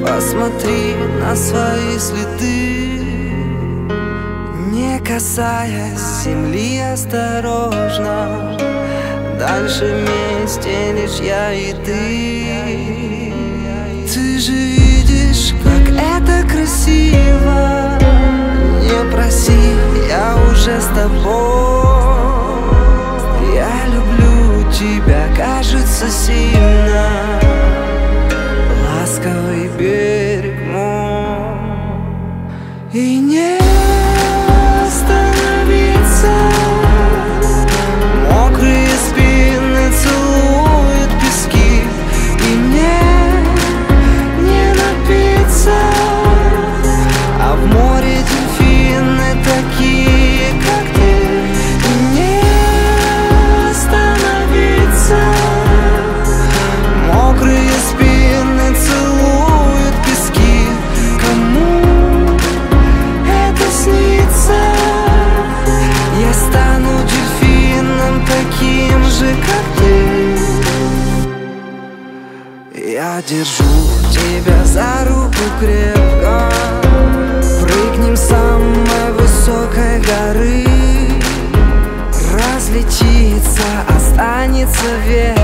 Посмотри на свои следы Не касаясь земли осторожно. Дальше вместе лишь я и ты. Ты же видишь, как это красиво. Не проси, я уже с тобой. Я люблю тебя, кажется, сильно И не держу тебя за руку крепко. Прыгнем с самой высокой горы. Разлетится, останется ветром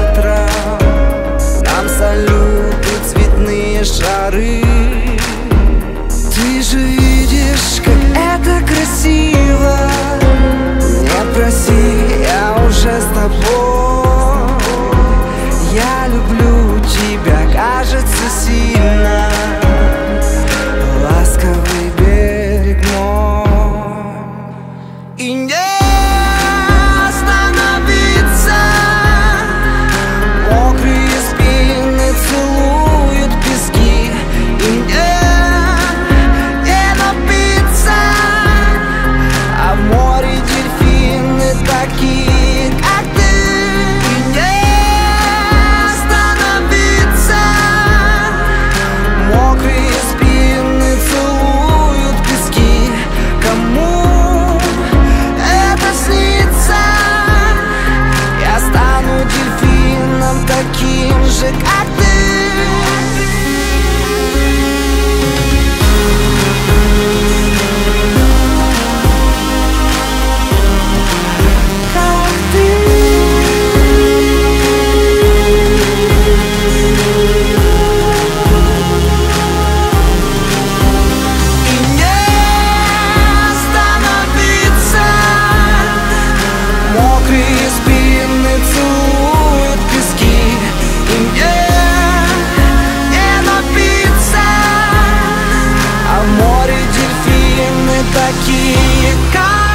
таким же, aqui.